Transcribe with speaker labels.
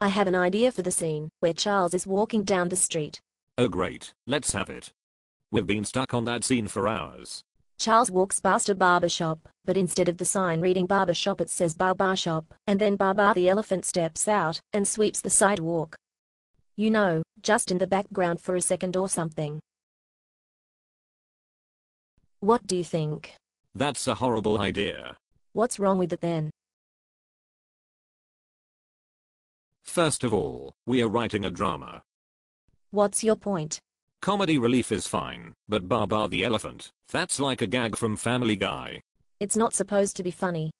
Speaker 1: I have an idea for the scene where Charles is walking down the street.
Speaker 2: Oh great, let's have it. We've been stuck on that scene for hours.
Speaker 1: Charles walks past a barber shop, but instead of the sign reading barber shop it says Babar shop, and then Babar the elephant steps out and sweeps the sidewalk. You know, just in the background for a second or something. What do you think?
Speaker 2: That's a horrible idea.
Speaker 1: What's wrong with it then?
Speaker 2: First of all, we are writing a drama.
Speaker 1: What's your point?
Speaker 2: Comedy relief is fine, but Babar the elephant, that's like a gag from Family Guy.
Speaker 1: It's not supposed to be funny.